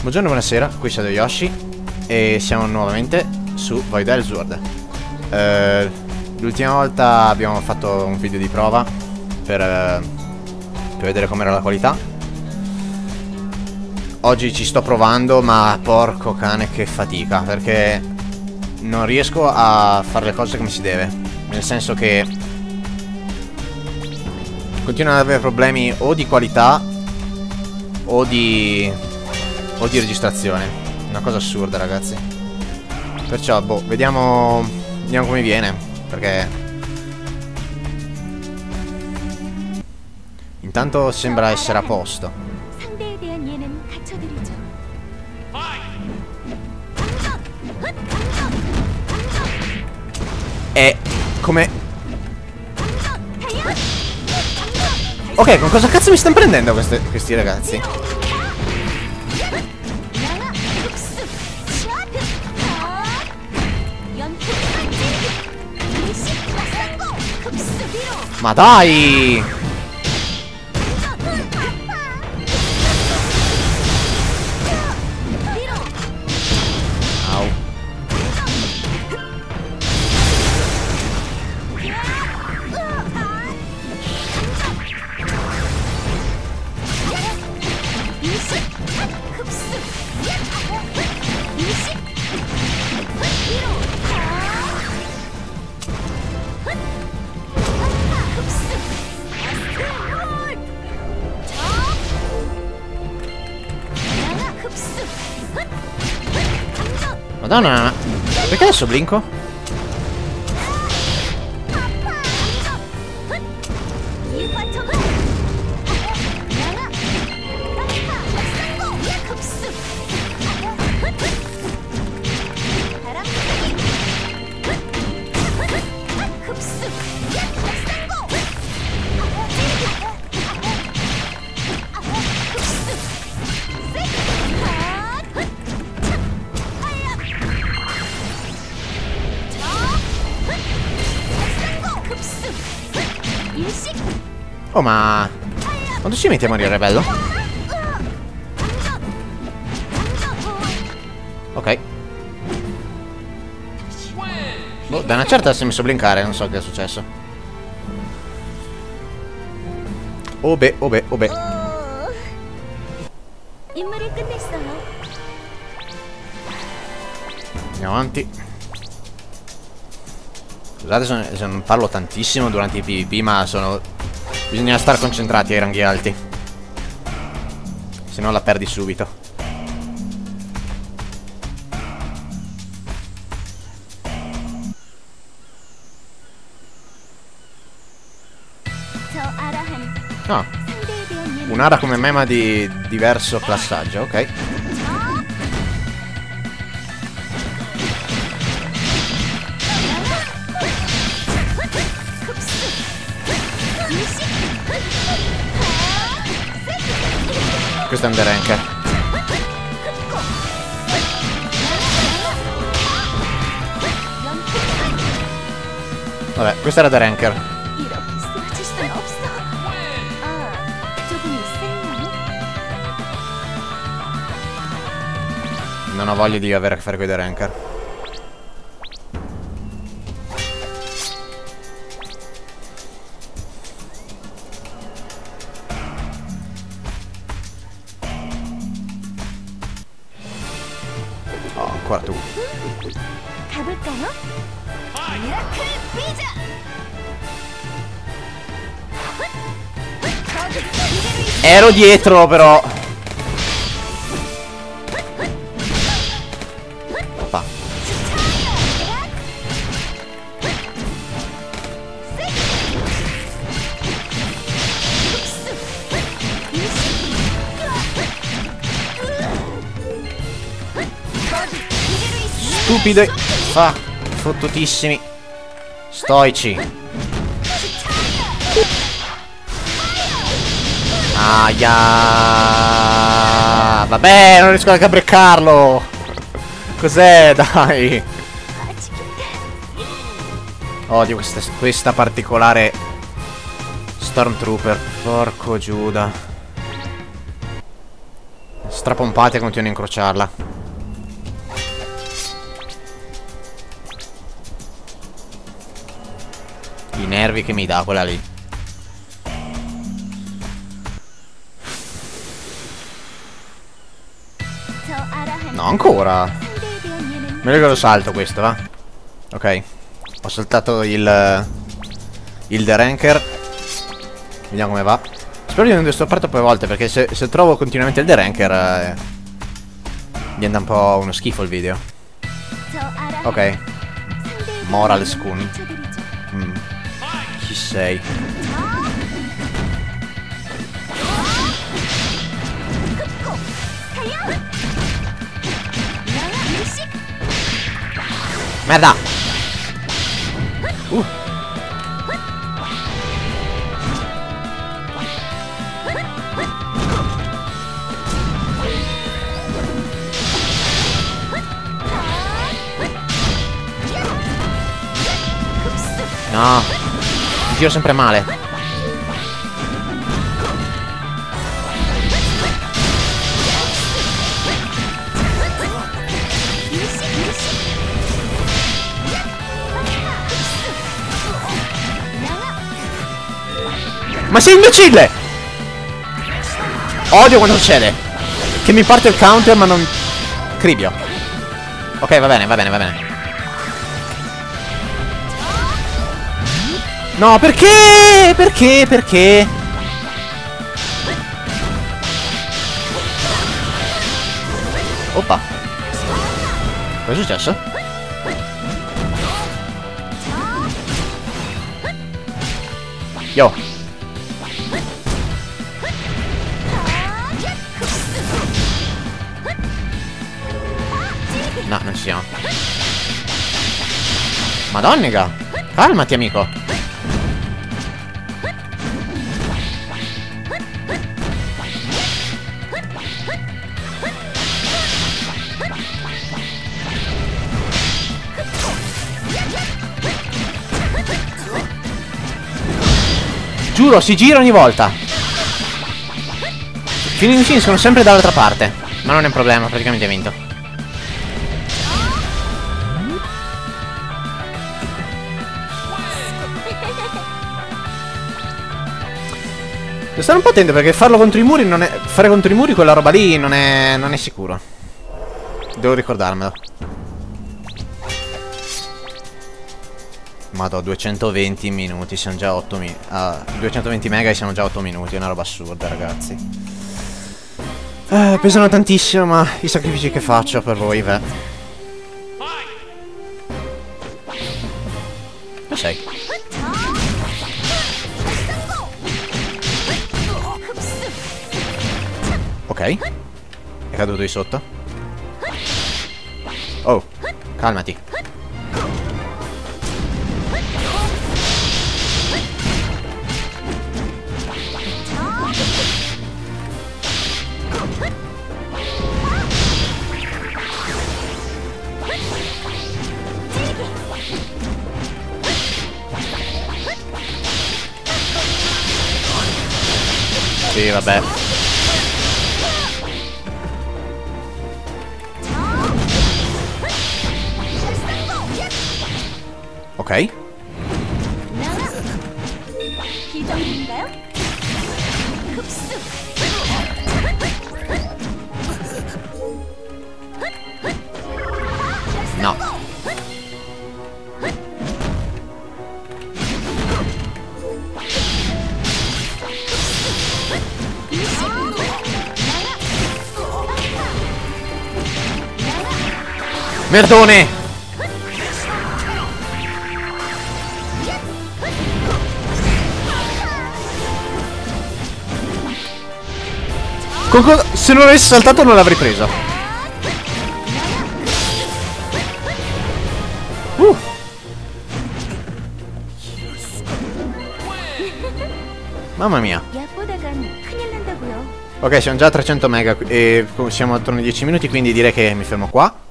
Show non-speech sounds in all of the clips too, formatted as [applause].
Buongiorno e buonasera, qui Shadow Yoshi e siamo nuovamente su Void Elsword. Eh, L'ultima volta abbiamo fatto un video di prova per, eh, per vedere com'era la qualità. Oggi ci sto provando ma porco cane che fatica perché non riesco a fare le cose come si deve. Nel senso che continuo ad avere problemi o di qualità o di o di registrazione. Una cosa assurda, ragazzi. Perciò, boh, vediamo, vediamo come viene, perché... Intanto sembra essere a posto. E come... Ok, con cosa cazzo mi stanno prendendo queste, questi ragazzi? Ma dai! Madonna. Perché adesso blinco? Oh, ma... Quando ci metti a morire, bello? Ok. Boh, da una certa si è messo a blinkare, non so che è successo. Oh beh, oh beh, oh beh. Andiamo avanti. Scusate se cioè, non parlo tantissimo durante i PvP, ma sono Bisogna stare concentrati ai ranghi alti. Se no la perdi subito. No. Un'ara come mema di diverso classaggio, ok. Questo è un Underanker. Vabbè, questo era Underanker. Non ho voglia di avere a che fare con i Deranker. Ero dietro però. Opa. stupido ah, fottutissimi. Stoici. Aia. Vabbè, non riesco neanche a breccarlo. Cos'è, [laughs] dai? Odio questa, questa particolare Stormtrooper. Porco Giuda. Strapompate e continuano a incrociarla. I nervi che mi dà quella lì. No, ancora. Meglio che lo salto questo, va. Ok. Ho saltato il... Eh, il The Ranker. Vediamo come va. Spero di non aver aperto poi volte, perché se, se, trovo continuamente il The Ranker... Eh, diventa un po' uno schifo il video. Ok. Moral Schoon. Chi sei? Merda! Uh. No. Mi tiro sempre male. Ma sei imbecille! Odio quando succede. Che mi parte il counter ma non... Cribio. Ok, va bene, va bene, va bene. No, perché? Perché? Perché? Oppa. Cosa è successo? Yo. No, non ci siamo. Madonniga. Calmati, amico. Giuro, si gira ogni volta. Fino in fine sono sempre dall'altra parte. Ma non è un problema, praticamente hai vinto. Devo stare un po' attento perché farlo contro i muri non è. Fare contro i muri quella roba lì non è. non è sicuro. Devo ricordarmelo. Madò, 220 minuti, siamo già 8 minuti. 220 mega e siamo già 8 minuti, è una roba assurda, ragazzi. Eh, pesano tantissimo, ma i sacrifici che faccio per voi, beh. Dove sei? Ok. È caduto di sotto. Oh, calmati. Sì, vabbè. Ok. Verdone! Se non avessi saltato non l'avrei presa. Uh. Mamma mia. Ok, siamo già a 300 mega e siamo attorno ai 10 minuti, quindi direi che mi fermo qua.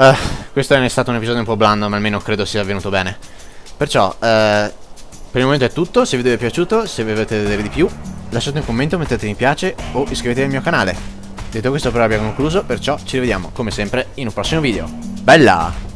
Eh, questo è stato un episodio un po' blando, ma almeno credo sia venuto bene. Perciò, eh, per il momento è tutto. Se il video vi è piaciuto, se vi volete vedere di più, lasciate un commento, mettete mi piace o iscrivetevi al mio canale. Detto questo però abbiamo concluso, perciò ci rivediamo come sempre in un prossimo video. Bella!